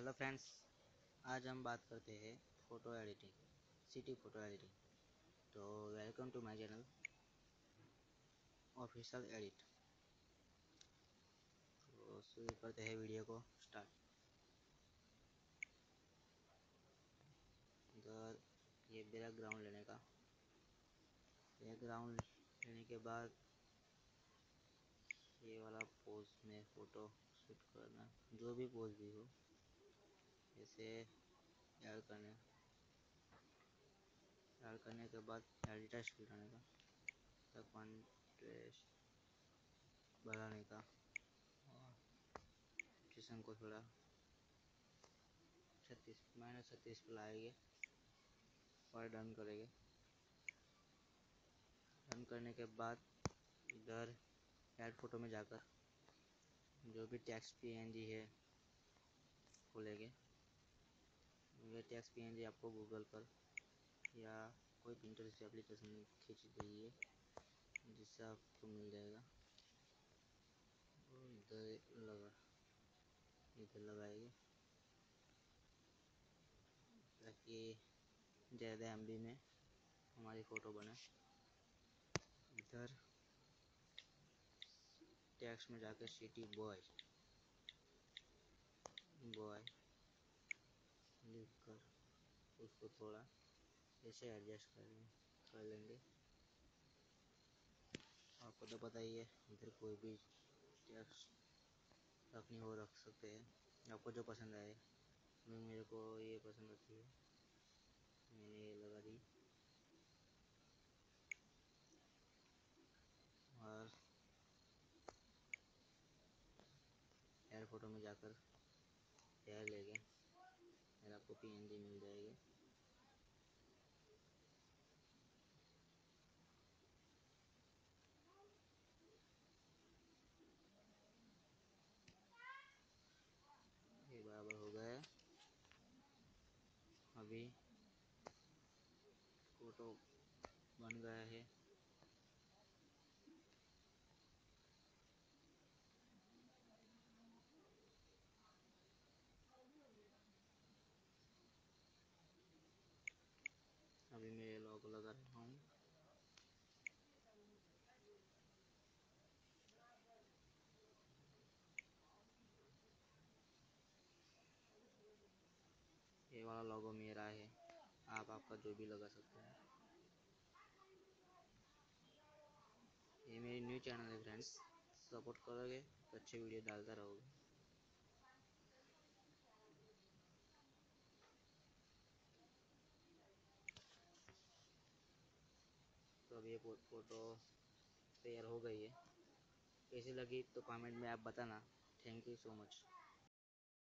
Hello friends आज हम बात करते हैं photo editing city photo editing तो welcome to my channel official edit तो शुरू करते हैं वीडियो को स्टार्ट इधर ये बैकग्राउंड लेने का. बैकग्राउंड लेने के बाद ये वाला पोज में फ़ोटो शूट करना, जो भी पोज भी हो. इसे ऐड करने ऐड करने के बाद एडिटर स्पीड आने का। तब कॉन्ट्रेस्ट बढ़ाने का। और को थोड़ा छत्तीस माइनस छत्तीस पर लाएँगे और डन करेंगे। डन करने के बाद इधर ऐड फ़ोटो में जाकर जो भी टेक्स्ट पी है खोलेंगे ये टेक्स्ट पी आपको गूगल पर, या कोई से एप्लीकेशन खींच दीजिए जिससे आपको मिल जाएगा। इधर लगा, इधर लगाएँगे ताकि ज़्यादा एम में हमारी फ़ोटो बने। इधर टैक्स में जाकर सिटी बॉय बॉय कर, उसको थोड़ा ऐसे एडजस्ट कर कर लेंगे। आपको तो पता ही है, इधर कोई भी टेक्स्ट रखनी हो रख सकते हैं। आपको जो पसंद आए मेरे को ये पसंद आती है। मैंने ये लगा दी। और एयर फ़ोटो में जाकर एयर लेंगे फिर आपको पीएनजी मिल जाएगी। ये बराबर हो गया। अभी फ़ोटो बन गया है। अभी मैं ये लॉक लगा रहा हूँ ये वाला लोगो मेरा है। आप आपका जो भी लगा सकते हैं। ये मेरी न्यू चैनल है फ्रेंड्स सपोर्ट करोगे तो अच्छे वीडियो डालता रहोगे। ये फ़ोटो तैयार हो गई है। कैसी लगी तो कमेंट में आप बताना। Thank you so much